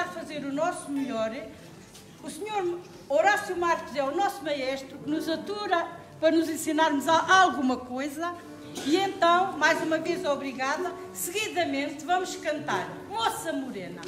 tentar fazer o nosso melhor. O senhor Horácio Marques é o nosso maestro que nos atura para nos ensinarmos alguma coisa. E então, mais uma vez, obrigada. Seguidamente, vamos cantar Moça Morena.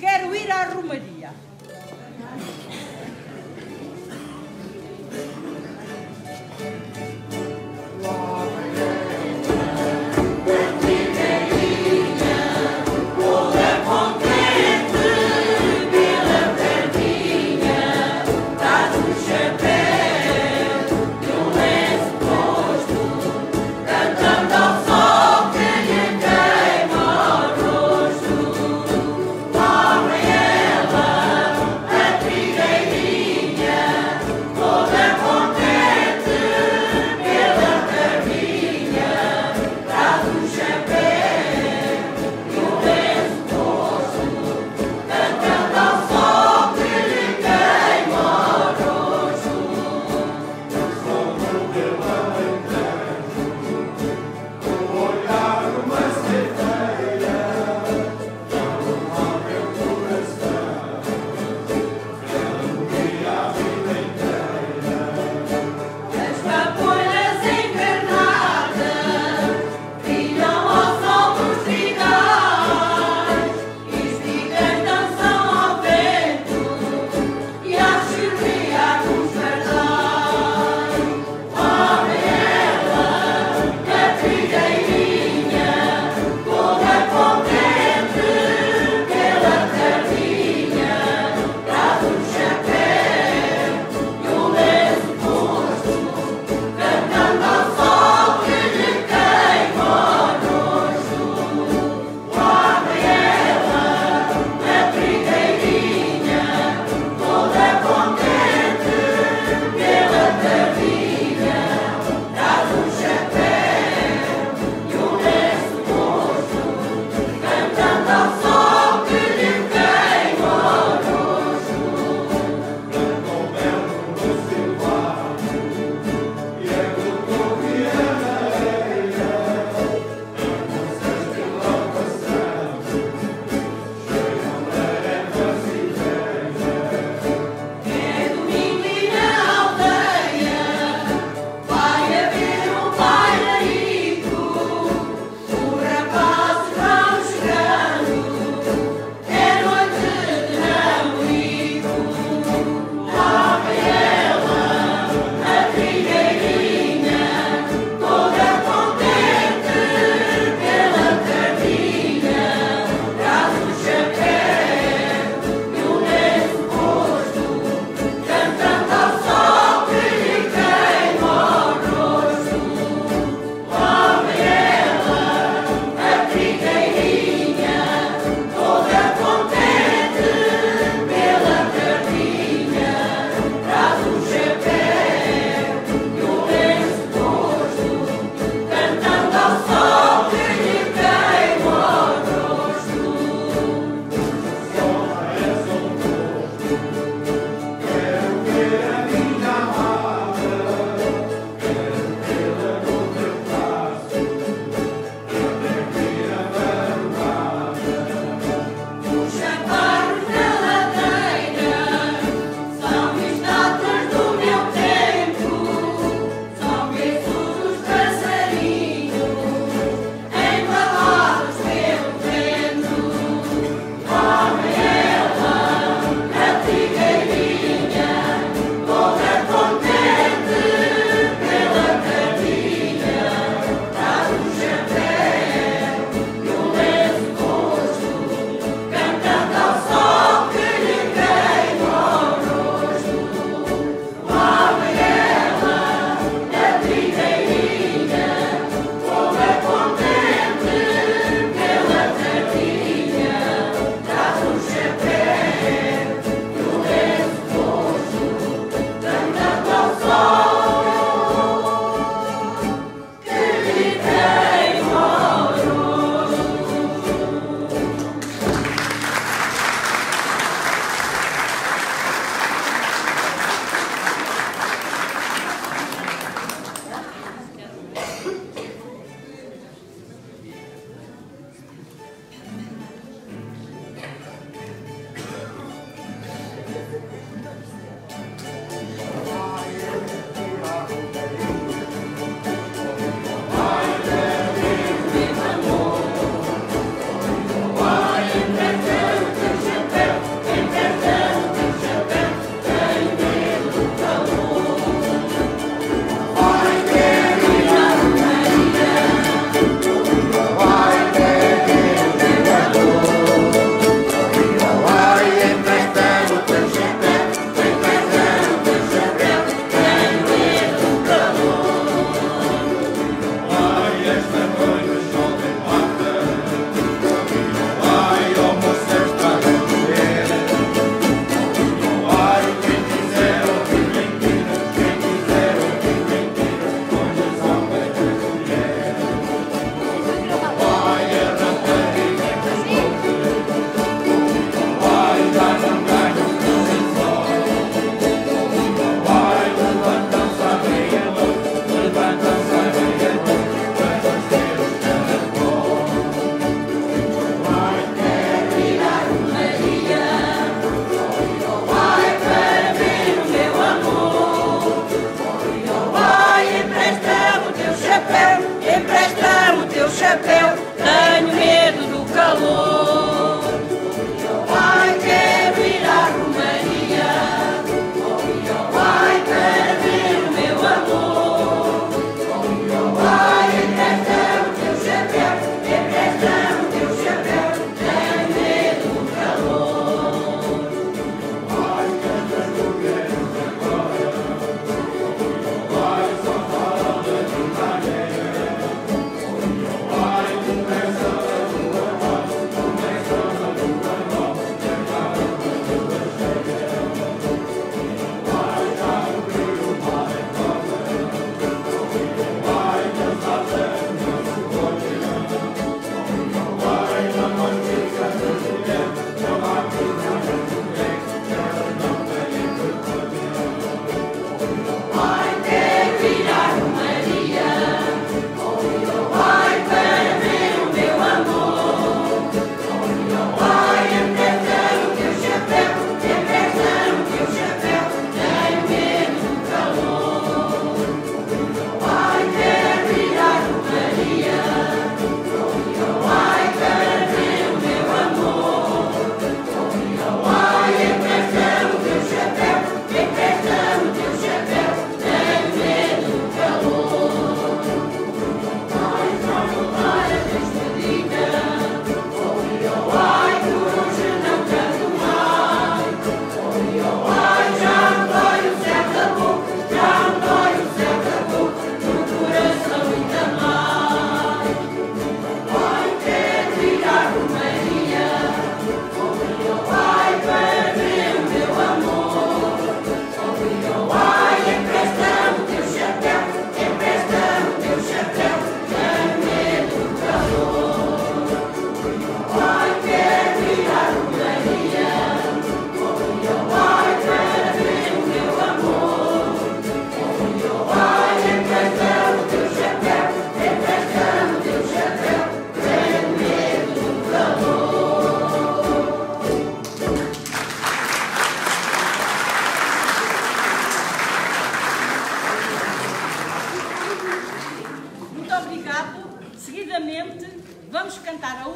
Gabriela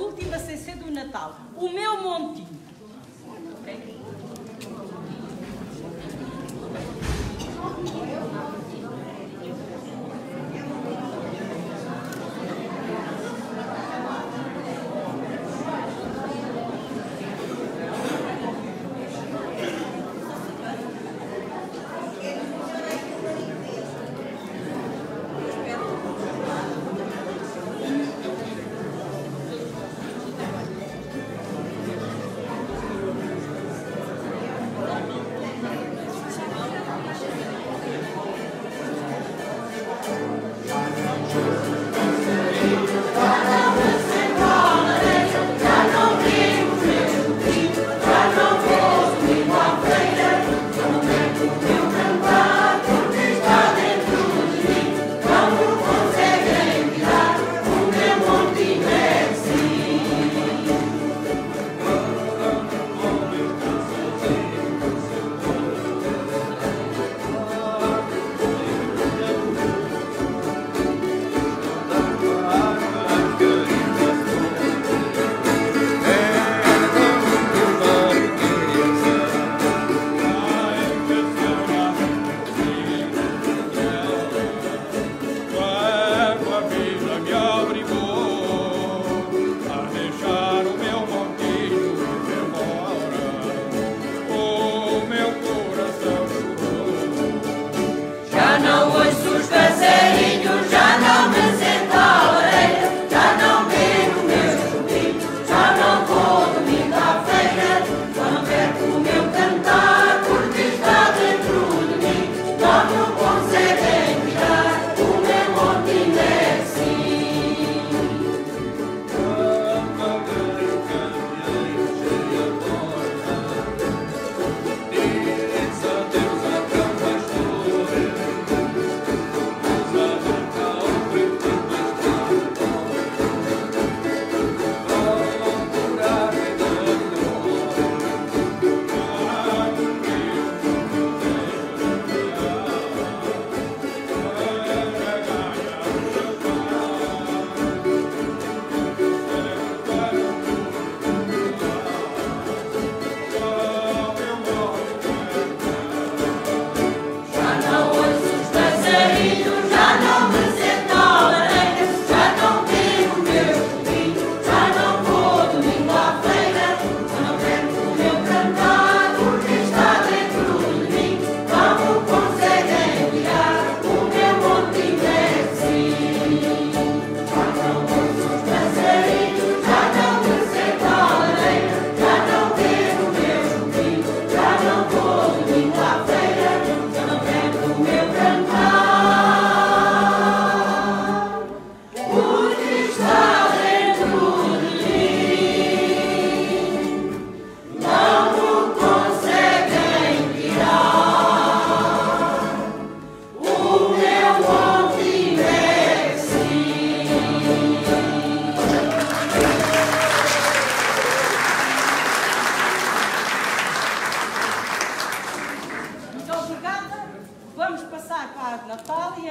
última CC do Natal. O meu montinho. Okay?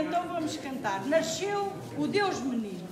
então vamos cantar. Nasceu o Deus Menino.